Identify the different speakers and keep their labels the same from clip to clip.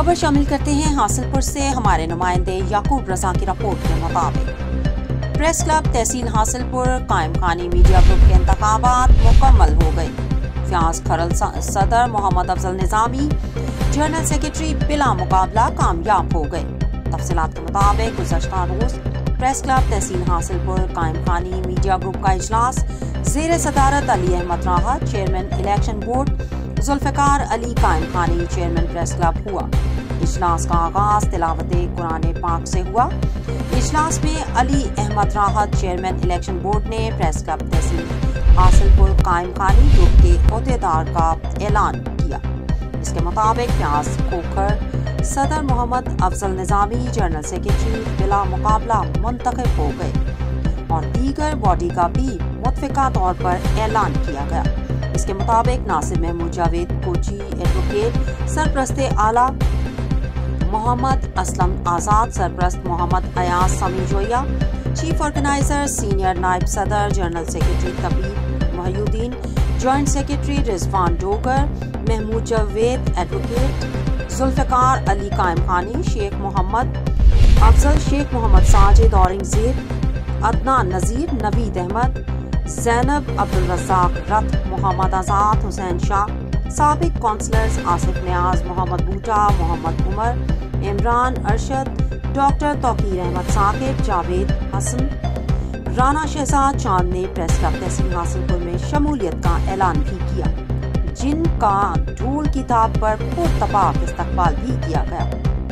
Speaker 1: खबर शामिल करते हैं हासिलपुर से हमारे नुमाइंदे याकूब रजा की रिपोर्ट के मुताबिक। प्रेस क्लब तहसील हासिलपुर कायम खानी मीडिया ग्रुप के इंतबात मुकम्मल हो गए फ्याज खरल सदर मोहम्मद अफजल निज़ामी जनरल सेक्रेटरी बिला मुकाबला कामयाब हो गए। तफसलत के मुताबिक गुजशत रोज प्रेस क्लब तहसील हासिलपुर कायम खानी मीडिया ग्रुप का इजलास, जेर सदारत Ali Ahmed Rahat, chairman election board Zulfiqar Ali Qaim Khani chairman press club हुआ। इजलास का आगाज़ तिलावत कुरान पाक से हुआ। इजलास में Ali Ahmed Rahat chairman election board ने प्रेस क्लब तहसील हासिलपुर कायम खानी ग्रुप के अहदेदार का ऐलान किया। इसके मुताबिक प्याज खोखर, सदर मोहम्मद अफजल निज़ामी जनरल सेक्रेटरी बिला मुकाबला मुंतखब हो गए और दीगर बॉडी का भी मुतफ़ा तौर पर ऐलान किया गया। इसके मुताबिक नासिर महमूद जावेद, कोची, एडवोकेट, सरप्रस्त आला Mohammad Aslam Azad, सरप्रस्त Mohammad Ayaz Sami Joya chief organiser, senior नायब सदर, general secretary तबीब Mohiuddin joint secretary Rizwan Dogar, Mehmood Javed, advocate Zulfar Ali Qaim Khani Sheikh Mohammad Afzal, Sheikh Mohammad Sajid, Aurangzeb Adnan नज़ीर, नवीद अहमद जैनब अब्दुल रजाक रथ मोहम्मद आज़ाद हुसैन शाह सबक काउंसलर्स आसिफ न्याज मोहम्मद बूटा मोहम्मद उमर इमरान अरशद डॉक्टर तोकीर अहमद साकिब जावेद हसन राना शहजाद चाँद ने प्रेस क्लब तहसील हासिलपुर में शमूलियत का ऐलान भी किया, जिनका ढूल किताब पर पुरतबाक इस्तकबाल भी किया गया।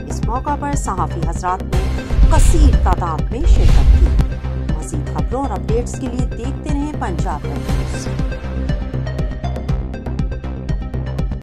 Speaker 1: इस मौका पर सहाफ़ी हजरात ने कसीर तादाद में शिरकत की। खबरों और अपडेट्स के लिए देखते रहें पंजाब न्यूज़।